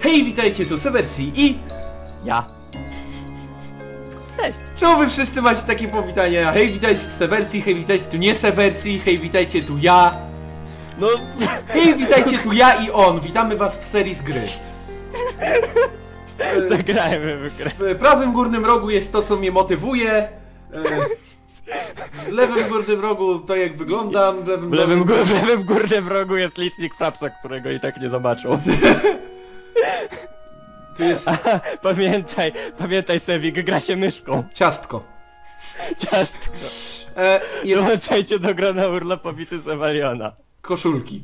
Hej, witajcie, tu Seversi i... Ja. Cześć. Czemu wy wszyscy macie takie powitania? Hej, witajcie, tu Seversi, hej, witajcie, tu nie Seversi, hej, witajcie, tu ja. No, Hej, witajcie, tu ja i on. Witamy was w serii z gry. zagrajmy w grę. W prawym górnym rogu jest to, co mnie motywuje. E, W lewym górnym rogu to jak wyglądam, w lewym, W lewym, gó- w lewym górnym rogu jest licznik Frapsa, którego i tak nie zobaczą. tu jest pamiętaj, pamiętaj Sewik, gra się myszką. ciastko. Ciastko. E, Jest Dołączajcie do grona urlopowiczy Sewaliona. koszulki.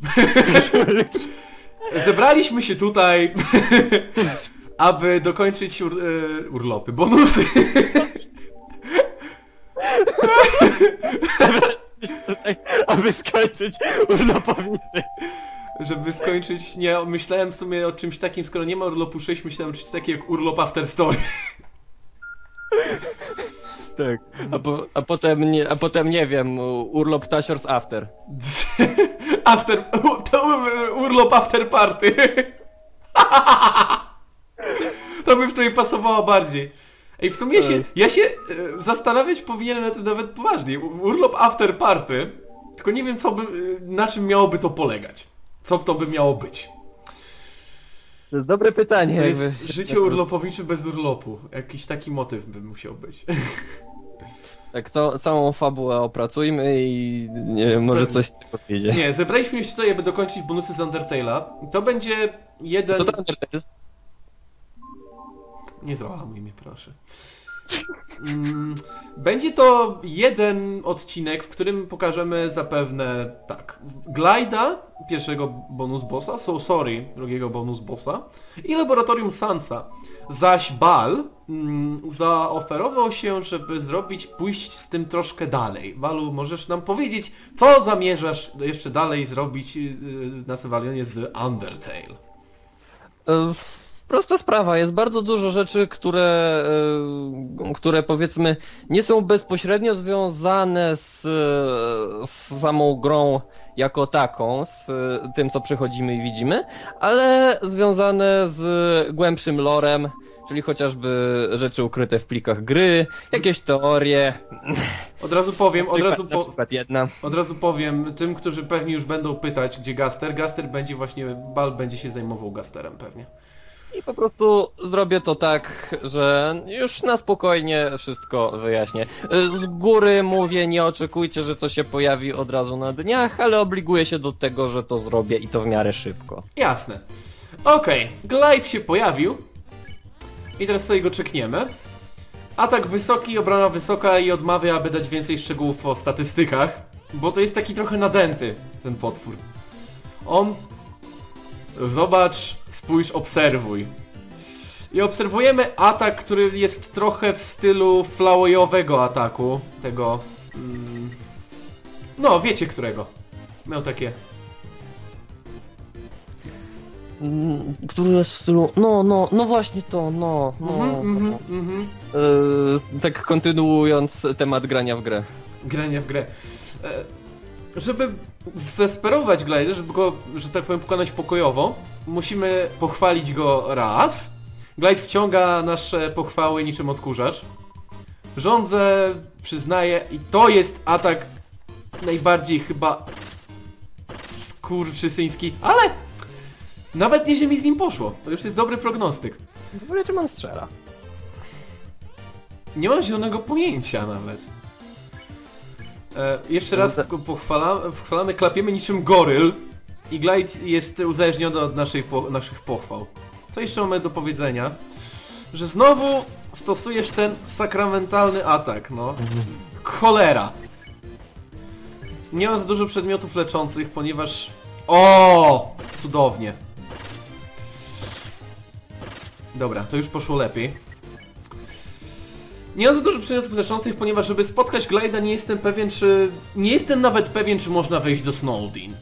Zebraliśmy się tutaj, aby dokończyć ur, e, urlopy, bonusy. Tutaj, aby skończyć urlopowiczy. Żeby skończyć, nie, myślałem w sumie o czymś takim, skoro nie ma urlopu 6, myślałem o czymś takim jak urlop after story. Tak. A, po, a potem nie, a potem nie wiem, urlop Tasiors After. After, to urlop after party. To by w sumie pasowało bardziej. Ej, w sumie się, ja się e, zastanawiać powinienem na tym nawet poważnie. U- Urlop after party, tylko nie wiem co by, e, na czym miałoby to polegać. Co to by miało być. To jest dobre pytanie. To jest życie urlopowicze bez urlopu. Jakiś taki motyw by musiał być. Tak, ca całą fabułę opracujmy i nie wiem, może coś z tego wyjdzie. Nie, zebraliśmy się tutaj, aby dokończyć bonusy z Undertale'a. To będzie jeden... Co to Undertale? Nie załamuj mnie, proszę. Mm, Będzie to jeden odcinek, w którym pokażemy zapewne tak. Glida, pierwszego bonus bossa, So Sorry, drugiego bonus bossa i Laboratorium Sansa. Zaś Bal mm, zaoferował się, żeby zrobić, pójść z tym troszkę dalej. Balu, możesz nam powiedzieć, co zamierzasz jeszcze dalej zrobić yy, na Sewalionie z Undertale? Prosta sprawa, jest bardzo dużo rzeczy, które, e, które powiedzmy nie są bezpośrednio związane z, z samą grą jako taką, z e, tym co przechodzimy i widzimy, ale związane z głębszym lorem, czyli chociażby rzeczy ukryte w plikach gry, jakieś teorie. Od razu powiem, od razu po... Od razu powiem tym, którzy pewnie już będą pytać, gdzie Gaster. Gaster będzie właśnie, Bal będzie się zajmował Gasterem pewnie. I po prostu zrobię to tak, że już na spokojnie wszystko wyjaśnię. Z góry mówię, nie oczekujcie, że to się pojawi od razu na dniach, ale obliguję się do tego, że to zrobię i to w miarę szybko. Jasne. Okej, Glide się pojawił. I teraz sobie go czekniemy. Atak wysoki, obrona wysoka i odmawia, aby dać więcej szczegółów o statystykach. Bo to jest taki trochę nadęty, ten potwór. On... Zobacz, spójrz, obserwuj. I obserwujemy atak, który jest trochę w stylu flawayowego ataku. Tego... Mm, no, wiecie którego. Miał takie... Mm, Który jest w stylu, no, no, no właśnie to, no, no. Mhm, mhm, mhm. Y, tak kontynuując temat grania w grę. grania w grę. E, Żeby zdesperować Glide, żeby go, że tak powiem, pokonać pokojowo, musimy pochwalić go raz. Glide wciąga nasze pochwały niczym odkurzacz. Rządzę, przyznaję i to jest atak najbardziej chyba skurczysyński, ale nawet nieźle mi z nim poszło. To już jest dobry prognostyk. W ogóle czym on strzela? Nie mam zielonego pojęcia nawet. E, jeszcze raz go pochwalamy, klapiemy niczym goryl i Glide jest uzależniony od naszej po, naszych pochwał. Co jeszcze mamy do powiedzenia? Że znowu stosujesz ten sakramentalny atak, no. Cholera. Nie mam za dużo przedmiotów leczących, ponieważ... O, Cudownie. Dobra, to już poszło lepiej. Nie mam za dużo przedmiotów leczących, ponieważ żeby spotkać Glide'a nie jestem pewien, czy... Nie jestem nawet pewien, czy można wejść do Snowdin.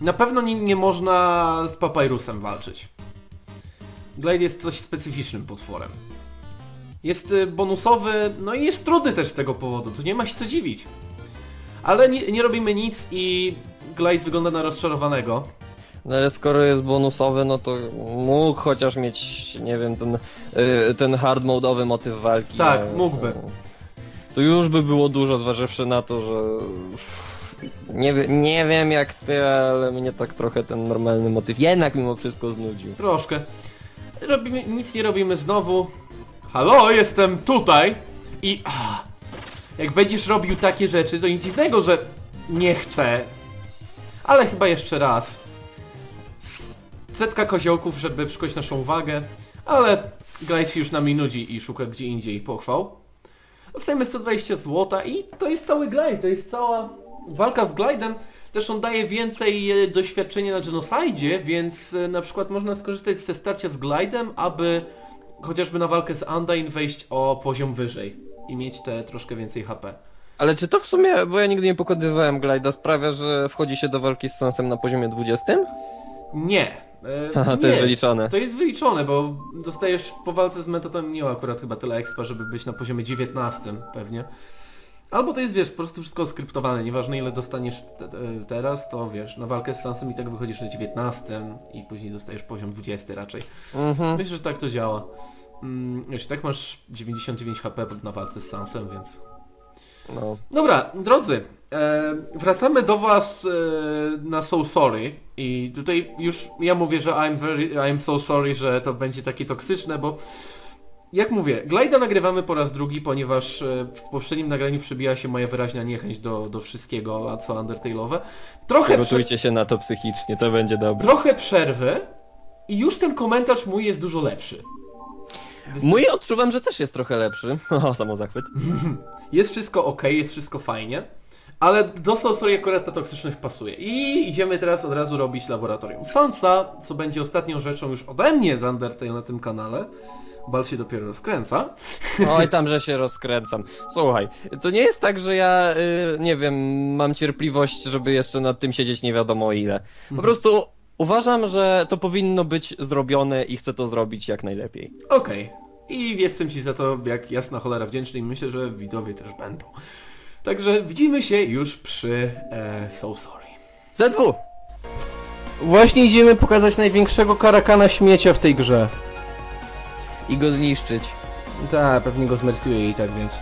Na pewno nie, nie można z Papyrusem walczyć. Glide jest coś specyficznym potworem. Jest y, bonusowy, no i jest trudny też z tego powodu, tu nie ma się co dziwić. Ale nie, nie robimy nic i Glide wygląda na rozczarowanego. No ale skoro jest bonusowy, no to mógł chociaż mieć, nie wiem, ten, y, ten hard mode'owy motyw walki. Tak, a- mógłby. To już by było dużo, zważywszy na to, że... Nie, nie wiem jak ty, ale mnie tak trochę ten normalny motyw jednak mimo wszystko znudził. Troszkę. Robimy, nic nie robimy znowu. Halo, jestem tutaj. I ah, jak będziesz robił takie rzeczy, to nic dziwnego, że nie chcę. Ale chyba jeszcze raz. Setka koziołków, żeby przykuć naszą uwagę. Ale Glide się już nami nudzi i szuka gdzie indziej pochwał. Dostajemy 120 zł i to jest cały Glide, to jest cała walka z Glidem. Też on daje więcej e, doświadczenia na Genocidzie, więc e, na przykład można skorzystać ze starcia z Glidem, aby chociażby na walkę z Undyne wejść o poziom wyżej i mieć te troszkę więcej HP. Ale czy to w sumie, bo ja nigdy nie pokonywałem Glida, sprawia, że wchodzi się do walki z Sansem na poziomie 20? Nie. e, Haha, to nie. jest wyliczone. To jest wyliczone, bo dostajesz po walce z Metotem nie ma akurat chyba tyle expa, żeby być na poziomie 19 pewnie. Albo to jest, wiesz, po prostu wszystko skryptowane, nieważne ile dostaniesz te, te, teraz, to wiesz, na walkę z Sansem i tak wychodzisz na 19 i później dostajesz poziom 20 raczej. Mhm. Myślę, że tak to działa. Mm, wiesz, i tak masz 99 HP na walce z Sansem, więc... No. Dobra, drodzy, e, wracamy do was e, na So Sorry i tutaj już ja mówię, że I'm, very, I'm so sorry, że to będzie takie toksyczne, bo jak mówię, Glida nagrywamy po raz drugi, ponieważ e, w poprzednim nagraniu przebija się moja wyraźna niechęć do, do wszystkiego, a co Undertale'owe. Trochę, prze, Przygotujcie się na to psychicznie, to będzie dobre. trochę przerwy i już ten komentarz mój jest dużo lepszy. Mój odczuwam, że też jest trochę lepszy. O, samozachwyt. Jest wszystko ok, jest wszystko fajnie, ale do Sorcery akurat ta toksyczność pasuje. I idziemy teraz od razu robić laboratorium. Sansa, co będzie ostatnią rzeczą już ode mnie z Undertale na tym kanale, bal się dopiero rozkręca. Oj, tam, że się rozkręcam. Słuchaj, to nie jest tak, że ja, y, nie wiem, mam cierpliwość, żeby jeszcze nad tym siedzieć nie wiadomo ile. Po prostu uważam, że to powinno być zrobione i chcę to zrobić jak najlepiej. Okej. I jestem Ci za to jak jasna cholera wdzięczny i myślę, że widzowie też będą. Także widzimy się już przy e, So Sorry. ZW! Właśnie idziemy pokazać największego karakana śmiecia w tej grze. I go zniszczyć. Tak, pewnie go zmersuję i tak więc.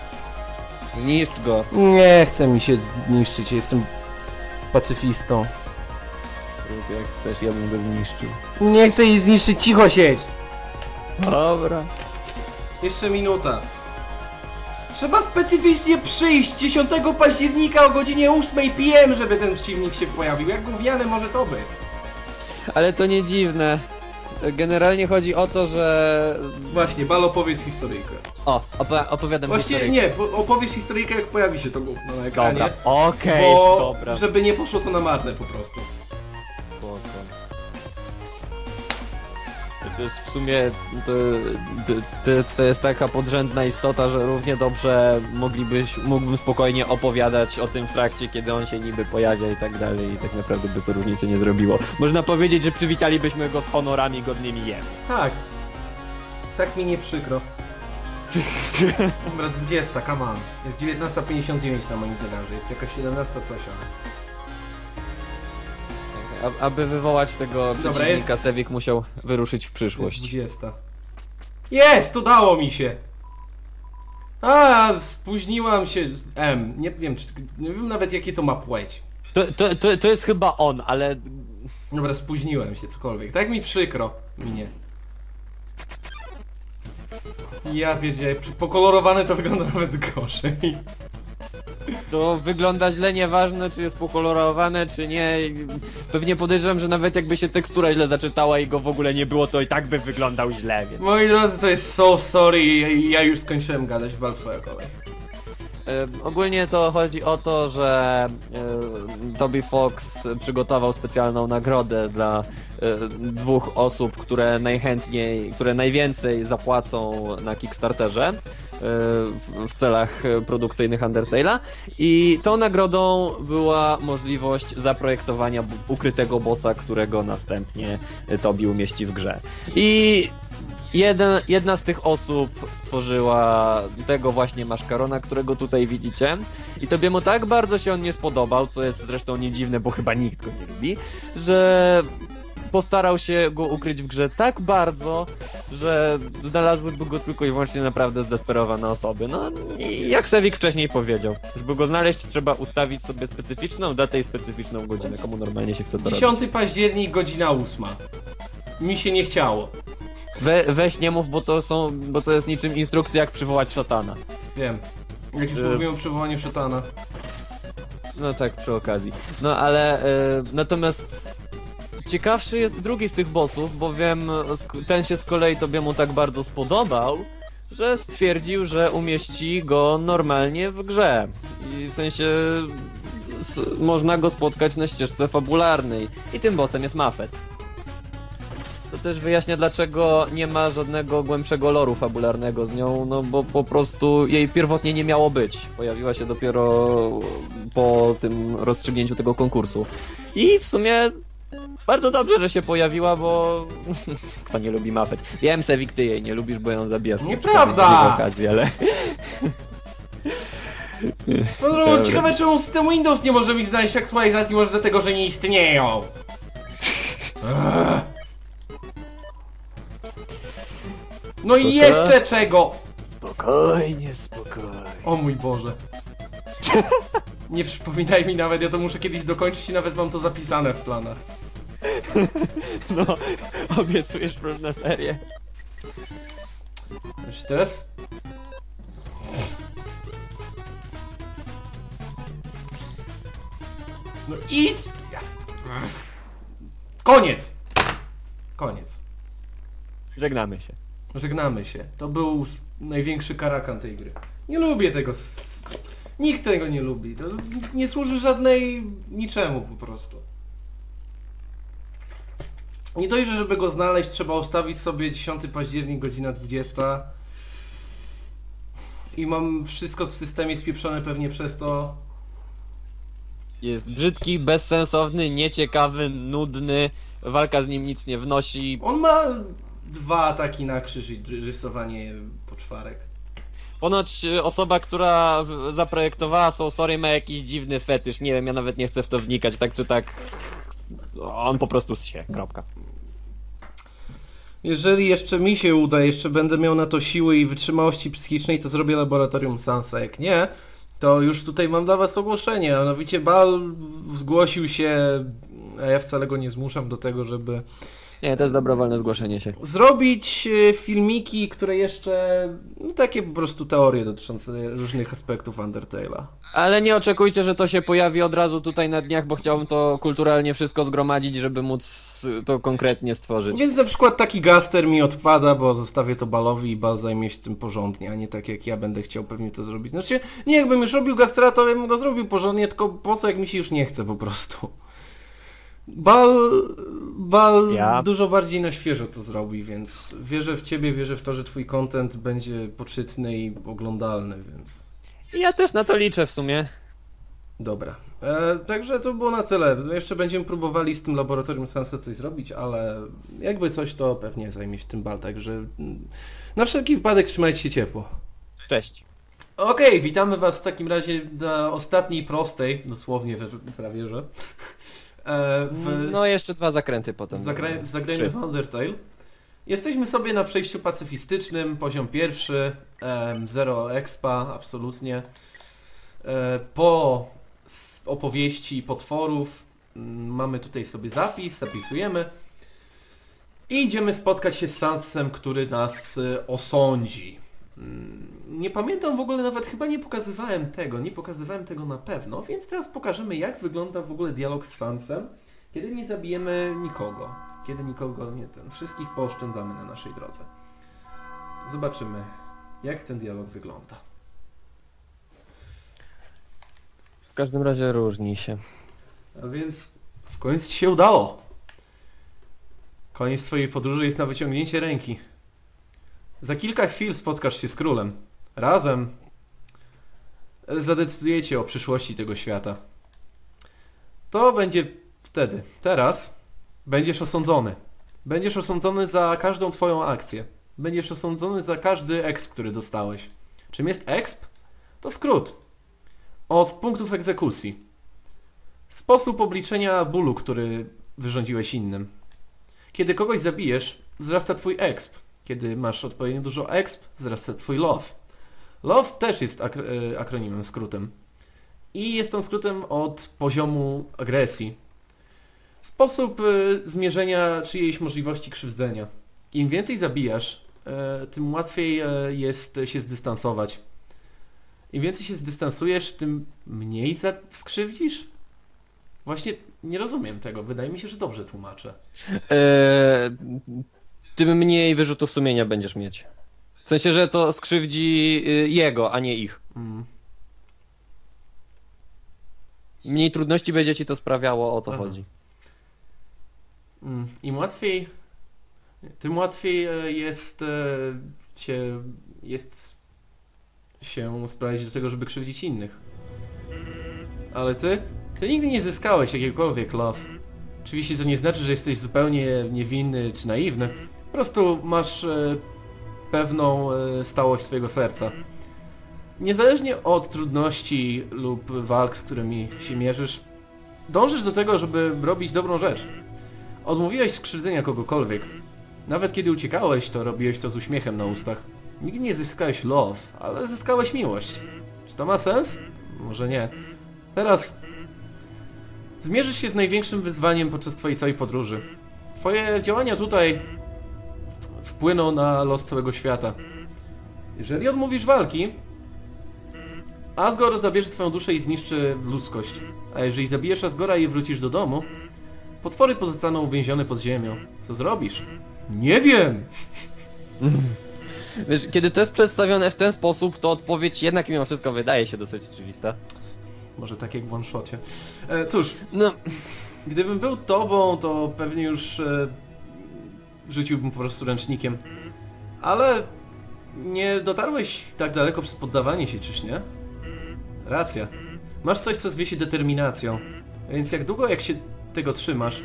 Zniszcz go. Nie chce mi się zniszczyć, jestem pacyfistą. Rób jak chcesz, ja bym go zniszczył. Nie chcę jej zniszczyć, cicho siedź! Dobra. Jeszcze minuta. Trzeba specyficznie przyjść 10 października o godzinie 8 PM, żeby ten przeciwnik się pojawił. Jak gówniane może to być? Ale to nie dziwne. Generalnie chodzi o to, że... Właśnie, Bal opowiedz historyjkę. O, opo- opowiadam Właśnie historyjkę. nie, bo opowiesz historyjkę jak pojawi się to gówno na ekranie. Dobra, okej, bo dobra. żeby nie poszło to na marne po prostu. To jest w sumie to, to, to, jest taka podrzędna istota, że równie dobrze moglibyś, mógłbym spokojnie opowiadać o tym w trakcie, kiedy on się niby pojawia i tak dalej i tak naprawdę by to różnicy nie zrobiło. Można powiedzieć, że przywitalibyśmy go z honorami godnymi jemu. Tak. Tak mi nie przykro. Dobra, 20, come on. Jest 19.59 na moim zegarze, jest jakaś 17 coś, ale... A, aby wywołać tego Dobra, przeciwnika, Sewik musiał wyruszyć w Jest przyszłość. 20. Jest! Udało mi się! A, spóźniłam się. M. Nie wiem, czy, nie wiem nawet jakie to ma płeć. To, to, to, to jest chyba on, ale Dobra, spóźniłem się, cokolwiek. Tak mi przykro. Minie. Ja wiedziałem, pokolorowane to wygląda nawet gorzej. To wygląda źle, nieważne czy jest pokolorowane, czy nie. Pewnie podejrzewam, że nawet jakby się tekstura źle zaczytała i go w ogóle nie było, to i tak by wyglądał źle, więc... Moi drodzy, to jest so sorry, ja już skończyłem gadać, wal twoja kolej. Ogólnie to chodzi o to, że Toby Fox przygotował specjalną nagrodę dla dwóch osób, które najchętniej, które najwięcej zapłacą na Kickstarterze w, celach produkcyjnych Undertale'a i tą nagrodą była możliwość zaprojektowania ukrytego bossa, którego następnie e, Toby umieści w grze. I Jeden, jedna z tych osób stworzyła tego właśnie maszkarona, którego tutaj widzicie. I tobie mu tak bardzo się on nie spodobał, co jest zresztą nie dziwne, bo chyba nikt go nie lubi, że postarał się go ukryć w grze tak bardzo, że znalazłyby go tylko i wyłącznie naprawdę zdesperowane osoby. No, jak Sewik wcześniej powiedział, żeby go znaleźć trzeba ustawić sobie specyficzną datę i specyficzną godzinę, komu normalnie się chce to robić. 10 październik, godzina 8. Mi się nie chciało. We, weź nie mów, bo to są, bo to jest niczym instrukcja jak przywołać szatana. Wiem. Jak już Y- mówiłem o przywołaniu szatana. No tak, przy okazji. No ale e, natomiast ciekawszy jest drugi z tych bossów, bo wiem, sk- ten się z kolei tobie mu tak bardzo spodobał, że stwierdził, że umieści go normalnie w grze. I w sensie s- można go spotkać na ścieżce fabularnej. I tym bossem jest Mafet. To też wyjaśnia, dlaczego nie ma żadnego głębszego loru fabularnego z nią, no bo po prostu jej pierwotnie nie miało być. Pojawiła się dopiero po tym rozstrzygnięciu tego konkursu. I w sumie bardzo dobrze, że się pojawiła, bo kto nie lubi Mafet? Wiem, Sewik, ty jej nie lubisz, bo ją zabijasz. Nieprawda! okazji, ale... Dobra. ciekawe czemu system Windows nie może mi znaleźć aktualizacji, może dlatego, że nie istnieją. No i jeszcze czego? Spokojnie, spokojnie. O mój Boże. Nie przypominaj mi nawet, ja to muszę kiedyś dokończyć i nawet mam to zapisane w planach. No, obiecujesz różne serie. Jeszcze teraz? No idź! Koniec! Koniec. Żegnamy się. Żegnamy się. To był największy karakan tej gry. Nie lubię tego. Nikt tego nie lubi. To nie służy żadnej niczemu po prostu. Nie dość, że żeby go znaleźć, trzeba ustawić sobie 10 październik, godzina 20. I mam wszystko w systemie spieprzone pewnie przez to. Jest brzydki, bezsensowny, nieciekawy, nudny, walka z nim nic nie wnosi. On ma dwa ataki na krzyż i rysowanie poczwarek. Ponoć e, osoba, która w- zaprojektowała są sorry ma jakiś dziwny fetysz, nie wiem, ja nawet nie chcę w to wnikać, tak czy tak. On po prostu się, kropka. Jeżeli jeszcze mi się uda, jeszcze będę miał na to siły i wytrzymałości psychicznej, to zrobię laboratorium Sansa. Jak nie, to już tutaj mam dla was ogłoszenie. A Mianowicie Bal zgłosił się, a ja wcale go nie zmuszam do tego, żeby Nie, to jest dobrowolne zgłoszenie się. zrobić e, filmiki, które jeszcze, no takie po prostu teorie dotyczące różnych aspektów Undertale'a. Ale nie oczekujcie, że to się pojawi od razu tutaj na dniach, bo chciałbym to kulturalnie wszystko zgromadzić, żeby móc to konkretnie stworzyć. Więc na przykład taki gaster mi odpada, bo zostawię to Balowi i Bal zajmie się tym porządnie, a nie tak jak ja będę chciał pewnie to zrobić. Znaczy, nie jakbym już robił gastera, to bym go zrobił porządnie, tylko po co jak mi się już nie chce po prostu. Bal, Bal Ja? dużo bardziej na świeżo to zrobi, więc wierzę w ciebie, wierzę w to, że twój content będzie poczytny i oglądalny, więc ja też na to liczę w sumie. dobra. E, także to było na tyle. Jeszcze będziemy próbowali z tym laboratorium Sansa coś zrobić, ale jakby coś, to pewnie zajmie się tym Bal, także mm, na wszelki wypadek trzymajcie się ciepło. Cześć. Okej, witamy Was w takim razie na ostatniej prostej, dosłownie prawie że, w, No jeszcze dwa zakręty potem. zagra- Trzy. w Undertale. Jesteśmy sobie na przejściu pacyfistycznym, poziom pierwszy, zero expa, absolutnie. E, po opowieści potworów mm, mamy tutaj sobie zapis, zapisujemy i idziemy spotkać się z Sansem, który nas e, osądzi. Mm, Nie pamiętam w ogóle, nawet chyba nie pokazywałem tego, nie pokazywałem tego na pewno, więc teraz pokażemy jak wygląda w ogóle dialog z Sansem, kiedy nie zabijemy nikogo. Kiedy nikogo nie ten. Wszystkich pooszczędzamy na naszej drodze. Zobaczymy, jak ten dialog wygląda. W każdym razie różni się. A więc w końcu ci się udało. Koniec twojej podróży jest na wyciągnięcie ręki. Za kilka chwil spotkasz się z królem. Razem zadecydujecie o przyszłości tego świata. To będzie wtedy. Teraz będziesz osądzony. Będziesz osądzony za każdą twoją akcję. Będziesz osądzony za każdy exp, który dostałeś. Czym jest exp? To skrót. Od punktów egzekucji. Sposób obliczenia bólu, który wyrządziłeś innym. Kiedy kogoś zabijesz, wzrasta twój exp. Kiedy masz odpowiednio dużo exp, wzrasta twój love. Love też jest ak e, akronimem, skrótem. I jest on skrótem od poziomu agresji. Sposób e, zmierzenia czyjejś możliwości krzywdzenia. Im więcej zabijasz, e, tym łatwiej jest się zdystansować. Im więcej się zdystansujesz, tym mniej skrzywdzisz? Właśnie nie rozumiem tego. Wydaje mi się, że dobrze tłumaczę. E, tym mniej wyrzutów sumienia będziesz mieć. W sensie, że to skrzywdzi y, jego, a nie ich. Mm. Mniej trudności będzie ci to sprawiało, o to Aha. chodzi. Mm. Im łatwiej, tym łatwiej e, jest e, się, jest się sprawić do tego, żeby krzywdzić innych. Ale ty? Ty nigdy nie zyskałeś jakiegokolwiek love. Oczywiście to nie znaczy, że jesteś zupełnie niewinny czy naiwny. Po prostu masz e, pewną e, stałość swojego serca. Niezależnie od trudności lub walk, z którymi się mierzysz, dążysz do tego, żeby robić dobrą rzecz. Odmówiłeś skrzywdzenia kogokolwiek. Nawet kiedy uciekałeś, to robiłeś to z uśmiechem na ustach. Nigdy nie zyskałeś love, ale zyskałeś miłość. Czy to ma sens? Może nie. Teraz zmierzysz się z największym wyzwaniem podczas twojej całej podróży. Twoje działania tutaj wpłyną na los całego świata. Jeżeli odmówisz walki, Asgore zabierze twoją duszę i zniszczy ludzkość. A jeżeli zabijesz Asgora i wrócisz do domu, potwory pozostaną uwięzione pod ziemią. Co zrobisz? Nie wiem! Wiesz, kiedy to jest przedstawione w ten sposób, to odpowiedź jednak mimo wszystko wydaje się dosyć oczywista. Może tak jak w one-shocie. E, cóż, No, gdybym był tobą, to pewnie już e, rzuciłbym po prostu ręcznikiem. Ale nie dotarłeś tak daleko przez poddawanie się, czyż nie? Racja. Masz coś, co zwie się determinacją. Więc jak długo jak się tego trzymasz,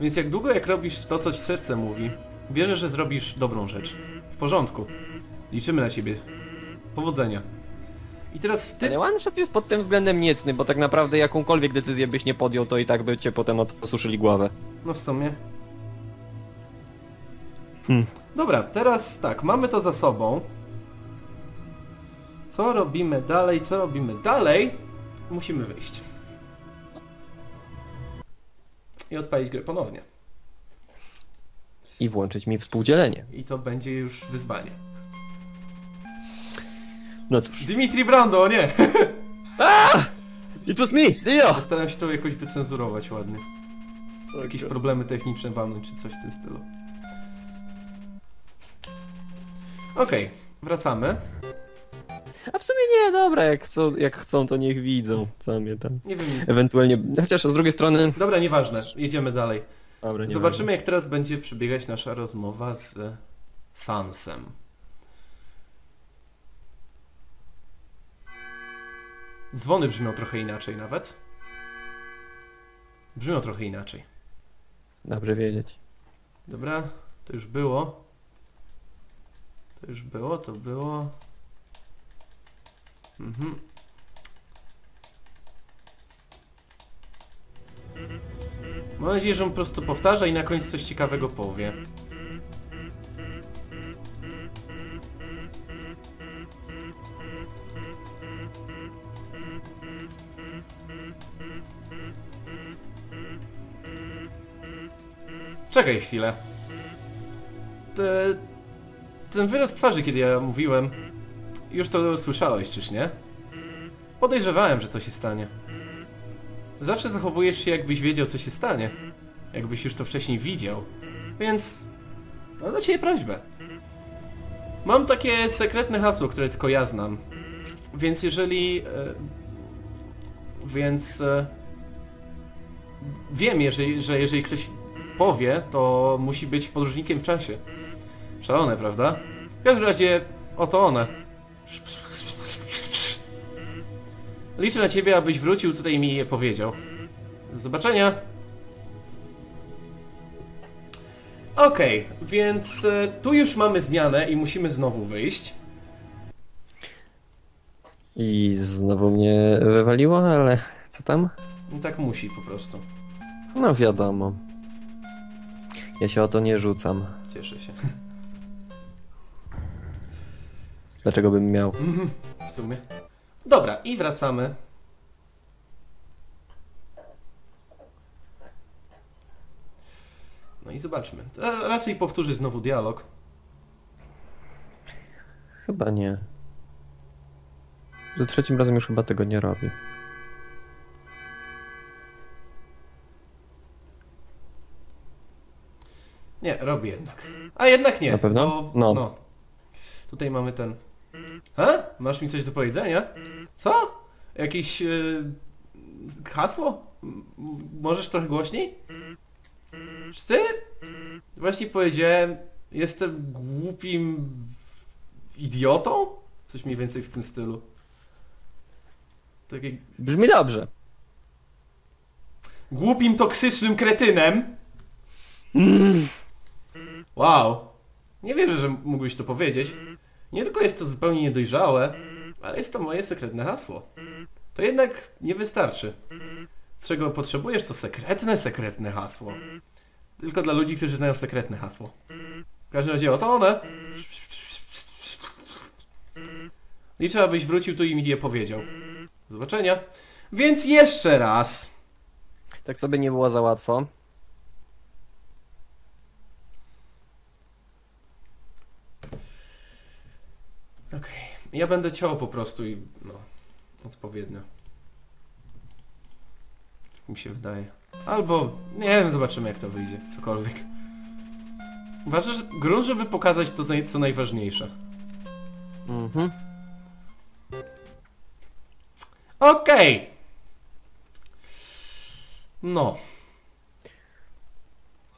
więc jak długo jak robisz to, co ci serce mówi, wierzę, że zrobisz dobrą rzecz. W porządku. Liczymy na ciebie. Powodzenia. I teraz w tym... ale one shot jest pod tym względem niecny, bo tak naprawdę jakąkolwiek decyzję byś nie podjął, to i tak by cię potem osuszyli głowę. No w sumie. Hmm. Dobra, teraz tak, mamy to za sobą. Co robimy dalej? Co robimy dalej? Musimy wyjść. I odpalić grę ponownie. I włączyć mi współdzielenie. I to będzie już wyzwanie. No cóż. Dimitri Brando, o nie! It was me, Dio! Postaram się to jakoś wycenzurować ładnie. Jakieś problemy techniczne walnąć czy coś w tym stylu. Okej, wracamy. A w sumie nie, dobra, jak chcą, jak chcą to niech widzą, co mnie tam. Nie wiem. Ewentualnie, chociaż z drugiej strony... Dobra, nieważne, jedziemy dalej. Dobra, nie Zobaczymy jak teraz będzie przebiegać nasza rozmowa z Sansem. Dzwony brzmią trochę inaczej nawet. Brzmią trochę inaczej. Dobrze wiedzieć. Dobra, to już było. To już było, to było. Mhm. Mam nadzieję, że on po prostu powtarza i na końcu coś ciekawego powie. Czekaj chwilę. Te, ten wyraz twarzy, kiedy ja mówiłem, już to słyszałeś, czyż nie? Podejrzewałem, że to się stanie. Zawsze zachowujesz się, jakbyś wiedział, co się stanie. Jakbyś już to wcześniej widział. Więc mam do Ciebie prośbę. Mam takie sekretne hasło, które tylko ja znam. Więc jeżeli... E, więc... E, wiem, jeżeli, że jeżeli ktoś powie, to musi być podróżnikiem w czasie. Szalone, prawda? W każdym razie, oto one. Liczę na ciebie, abyś wrócił tutaj i mi je powiedział. Do zobaczenia. Okej, więc e, tu już mamy zmianę i musimy znowu wyjść. I znowu mnie wywaliło, ale co tam? No tak musi po prostu. No wiadomo. Ja się o to nie rzucam. Cieszę się. Dlaczego bym miał? Mhm, w sumie. Dobra, i wracamy. No i zobaczmy. Ra- Raczej powtórzy znowu dialog. Chyba nie. Za trzecim razem już chyba tego nie robi. Nie, robi jednak. A jednak nie. Na pewno? Bo, No. no. Tutaj mamy ten... Ha? Masz mi coś do powiedzenia? Co? Jakieś... Yy, hasło? M- Możesz trochę głośniej? Czy ty? Właśnie powiedziałem, jestem głupim idiotą? Coś mniej więcej w tym stylu. Takie Brzmi dobrze. głupim, toksycznym kretynem. Wow. Nie wierzę, że mógłbyś to powiedzieć. Nie tylko jest to zupełnie niedojrzałe, ale jest to moje sekretne hasło. To jednak nie wystarczy. Czego potrzebujesz to sekretne, sekretne hasło. Tylko dla ludzi, którzy znają sekretne hasło. W każdym razie oto one. Liczę, abyś wrócił tu i mi je powiedział. Do zobaczenia. Więc jeszcze raz. Tak sobie nie było za łatwo. Okej. Ja będę ciął po prostu i no, odpowiednio. Tak Mi się wydaje. Albo, nie wiem, zobaczymy jak to wyjdzie, cokolwiek. Ważne, że grunt, żeby pokazać to, co najważniejsze. Mhm. Okej! No.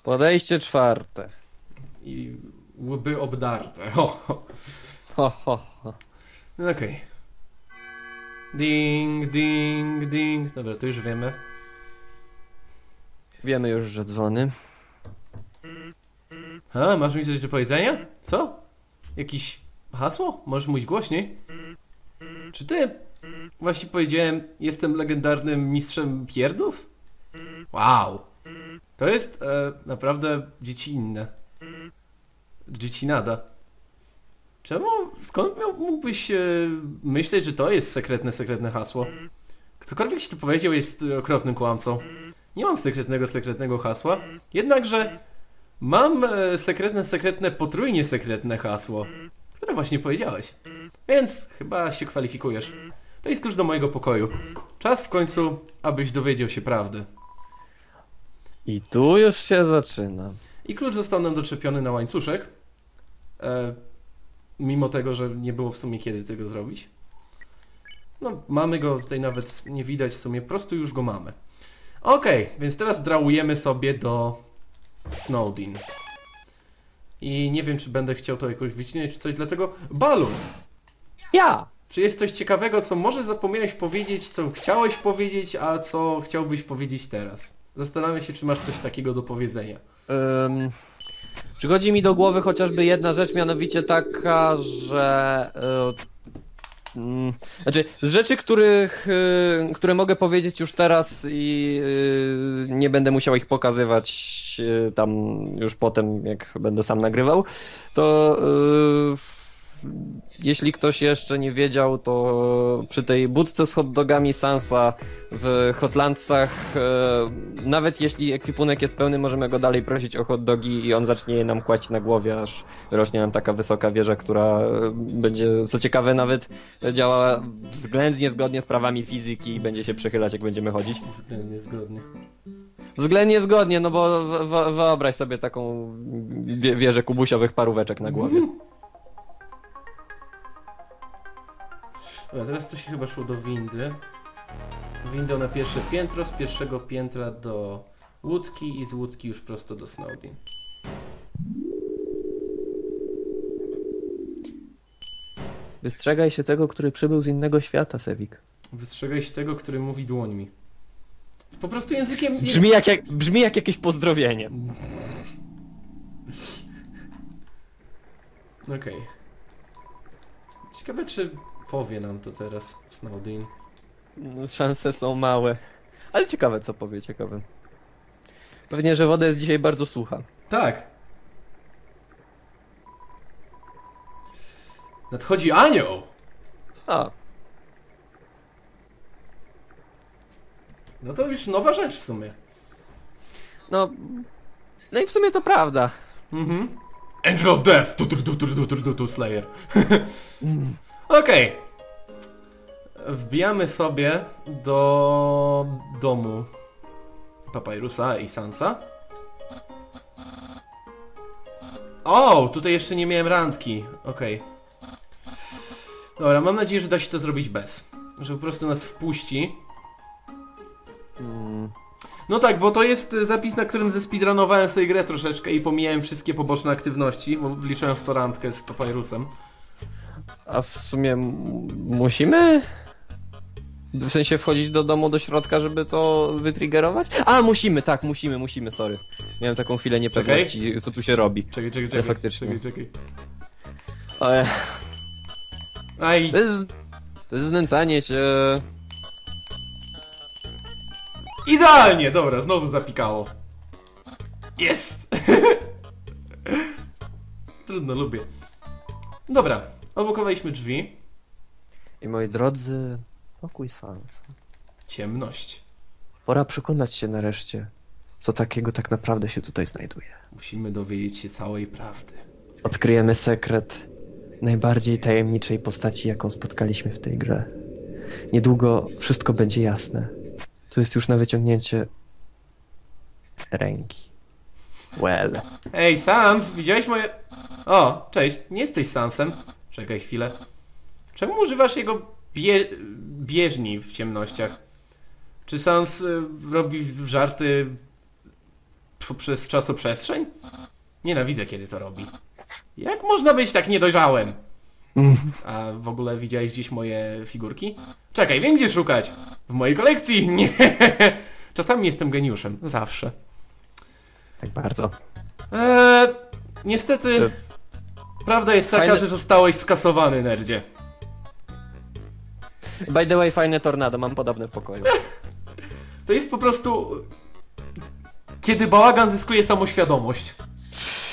Podejście czwarte. I łby obdarte. ho. Ho, ho, ho. Okej. Ding, ding, ding. Dobra, to już wiemy. Wiemy już, że dzwony. A, masz mi coś do powiedzenia? Co? Jakiś hasło? Możesz mówić głośniej? Czy ty? Właśnie powiedziałem, jestem legendarnym mistrzem pierdów? Wow. To jest e, naprawdę dziecinne. Dziecinada. Czemu? Skąd miał, mógłbyś e, myśleć, że to jest sekretne, sekretne hasło? Ktokolwiek ci to powiedział jest okropnym kłamcą. Nie mam sekretnego, sekretnego hasła. Jednakże Mam e, sekretne, sekretne, potrójnie sekretne hasło, które właśnie powiedziałeś. Więc chyba się kwalifikujesz. To jest klucz do mojego pokoju. Czas w końcu, abyś dowiedział się prawdy. I tu już się zaczyna. I klucz został nam doczepiony na łańcuszek. E, mimo tego, że nie było w sumie kiedy tego zrobić. No, mamy go tutaj nawet nie widać w sumie, po prostu już go mamy. Okej, więc teraz drałujemy sobie do Snowdin. I nie wiem, czy będę chciał to jakoś wycinać, czy coś, dlatego... Balun! Ja! Czy jest coś ciekawego, co może zapomniałeś powiedzieć, co chciałeś powiedzieć, a co chciałbyś powiedzieć teraz? Zastanawiam się, czy masz coś takiego do powiedzenia. Ym, przychodzi mi do głowy chociażby jedna rzecz, mianowicie taka, że... y, mm, znaczy, z rzeczy, których, y, które mogę powiedzieć już teraz i y, nie będę musiał ich pokazywać tam już potem, jak będę sam nagrywał, to jeśli ktoś jeszcze nie wiedział, to przy tej budce z hot dogami Sansa w Hotlandsach, e, nawet jeśli ekwipunek jest pełny, możemy go dalej prosić o hot dogi i on zacznie je nam kłaść na głowie, aż rośnie nam taka wysoka wieża, która e, będzie, co ciekawe, nawet działa względnie zgodnie z prawami fizyki i będzie się przechylać, jak będziemy chodzić. Względnie zgodnie. Względnie zgodnie, no bo wyobraź sobie taką wie- wieżę kubusiowych paróweczek na głowie. Dobra, teraz to się chyba szło do windy. Windą na pierwsze piętro, z pierwszego piętra do łódki i z łódki już prosto do Snowdin. Wystrzegaj się tego, który przybył z innego świata, Sewik. Wystrzegaj się tego, który mówi dłońmi. Po prostu językiem... Brzmi jak, jak, brzmi jak jakieś pozdrowienie. Okej. Ciekawe, czy powie nam to teraz Snowdin. No, Szanse są małe. Ale ciekawe co powie, ciekawe. Pewnie, że woda jest dzisiaj bardzo sucha. Tak. Nadchodzi anioł. A, No to już nowa rzecz w sumie. no... No i w sumie to prawda. Mhm. Angel of Death! Tu, tu, tu, tu, tu, tu, tu, tu, Slayer. Okej. Wbijamy sobie do domu Papyrusa i Sansa. O, tutaj jeszcze nie miałem randki. Okej. Dobra, mam nadzieję, że da się to zrobić bez. Że po prostu nas wpuści. Mm, No tak, bo to jest y, zapis, na którym zespeedrunowałem sobie grę troszeczkę i pomijałem wszystkie poboczne aktywności, bo wliczając to randkę z Papyrusem. A w sumie musimy? W sensie wchodzić do domu, do środka, żeby to wytriggerować? A, musimy, tak, musimy, musimy, sorry. Miałem taką chwilę niepewności, co tu się robi. Czekaj, czekaj, czekaj. Faktycznie. Czekaj, czekaj. Ale Aj, to jest, to jest znęcanie się. idealnie! Dobra, znowu zapikało. Jest! Trudno, lubię. Dobra, odblokowaliśmy drzwi. I moi drodzy, pokój sans. Ciemność. Pora przekonać się nareszcie, co takiego tak naprawdę się tutaj znajduje. Musimy dowiedzieć się całej prawdy. Odkryjemy sekret najbardziej tajemniczej postaci, jaką spotkaliśmy w tej grze. Niedługo wszystko będzie jasne. Tu jest już na wyciągnięcie ręki. Well. Ej, Sans, widziałeś moje... O, cześć, nie jesteś Sansem. Czekaj chwilę. Czemu używasz jego bie... bieżni w ciemnościach? Czy Sans y, robi żarty poprzez czasoprzestrzeń? Nienawidzę, kiedy to robi. Jak można być tak niedojrzałym? A w ogóle widziałeś gdzieś moje figurki? Czekaj, wiem gdzie szukać. W mojej kolekcji? Nie. Czasami jestem geniuszem. Zawsze. Tak bardzo. Eee, niestety, E, prawda jest taka, fajne- że zostałeś skasowany, nerdzie. By the way, fajne tornado, mam podobne w pokoju. To jest po prostu... Kiedy bałagan zyskuje samoświadomość.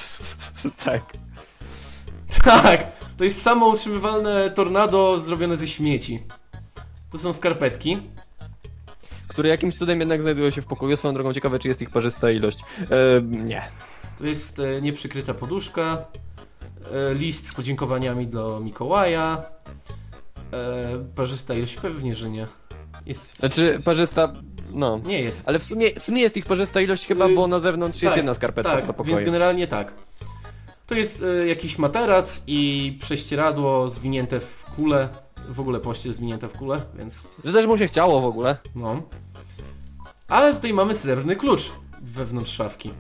tak. Tak, to jest samoutrzymywalne tornado zrobione ze śmieci. To są skarpetki. Które jakimś cudem jednak znajdują się w pokoju. Swoją drogą ciekawe, czy jest ich parzysta ilość. E, nie. To jest e, nieprzykryta poduszka. E, list z podziękowaniami do Mikołaja. E, parzysta ilość pewnie, że nie. Jest... Znaczy, parzysta... No. Nie jest. Ale w sumie, w sumie jest ich parzysta ilość chyba, Y, bo na zewnątrz jest tak, jedna skarpetka tak, co pokoju. więc generalnie tak. To jest e, jakiś materac i prześcieradło zwinięte w kulę. W ogóle pościel zwinięte w kulę, więc Że też mu się chciało w ogóle. no. Ale tutaj mamy srebrny klucz wewnątrz szafki.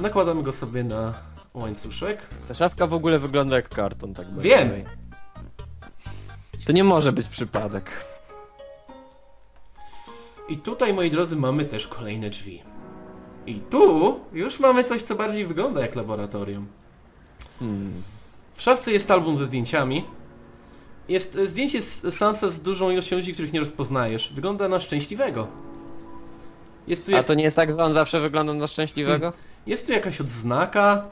Nakładamy go sobie na łańcuszek. Ta szafka w ogóle wygląda jak karton, tak by Wiem. To nie może być przypadek. I tutaj, moi drodzy, mamy też kolejne drzwi. I tu już mamy coś, co bardziej wygląda jak laboratorium. Hmm. W szafce jest album ze zdjęciami. Jest zdjęcie z Sansa z dużą ilością ludzi, których nie rozpoznajesz. Wygląda na szczęśliwego. Jest tu, A jak... to nie jest tak, że on zawsze wygląda na szczęśliwego? jest tu jakaś odznaka,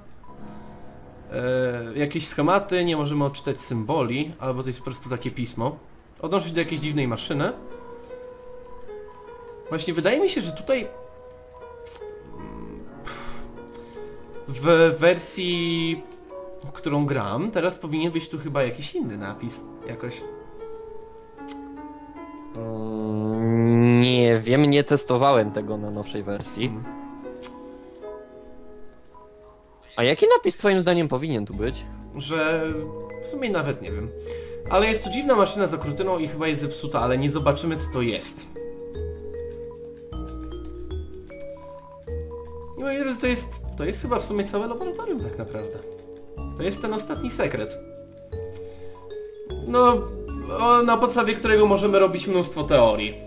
e, jakieś schematy, nie możemy odczytać symboli, albo to jest po prostu takie pismo. Odnoszę się do jakiejś dziwnej maszyny. Właśnie wydaje mi się, że tutaj w wersji, którą gram, teraz powinien być tu chyba jakiś inny napis. Jakoś. Mm, Nie wiem, nie testowałem tego na nowszej wersji. A jaki napis twoim zdaniem powinien tu być? że w sumie nawet nie wiem. Ale jest tu dziwna maszyna za kurtyną i chyba jest zepsuta, ale nie zobaczymy co to jest. I moi drodzy, to jest, to jest chyba w sumie całe laboratorium tak naprawdę. To jest ten ostatni sekret. No, o, na podstawie którego możemy robić mnóstwo teorii.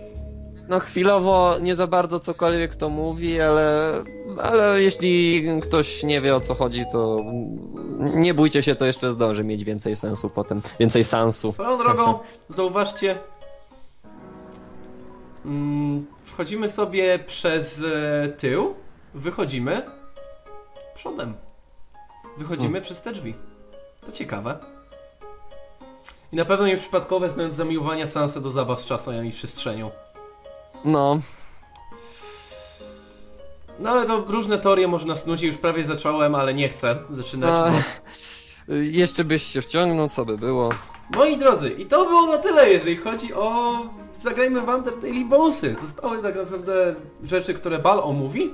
No chwilowo nie za bardzo cokolwiek to mówi, ale, ale jeśli ktoś nie wie o co chodzi, to nie bójcie się, to jeszcze zdąży mieć więcej sensu potem, więcej sensu. Swoją drogą, zauważcie, mm, wchodzimy sobie przez e, tył, wychodzimy przodem. Wychodzimy przez te drzwi. To ciekawe. I na pewno nieprzypadkowe znając zamiłowania Sansa do zabaw z czasem i przestrzenią. No, No ale to różne teorie można snuć już prawie zacząłem, ale nie chcę zaczynać. a, Bo... jeszcze byś się wciągnął, co by było. Moi drodzy, i to było na tyle, jeżeli chodzi o Zagrajmy w Undertale i Bossy. Zostały tak naprawdę rzeczy, które Bal omówi,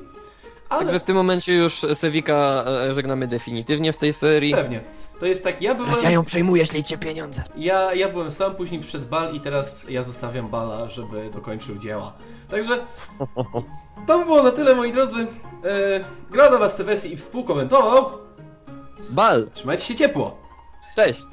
ale Także w tym momencie już Sewika e, żegnamy definitywnie w tej serii. pewnie. To jest tak, ja byłem... Teraz ja ją przejmuję, ślijcie pieniądze. Ja, ja byłem sam, później przed Bal i teraz ja zostawiam Bala, żeby dokończył dzieła. Także to by było na tyle, moi drodzy. Eee, grał na was Sebesi i współkomentował. Bal! Trzymajcie się ciepło. Cześć!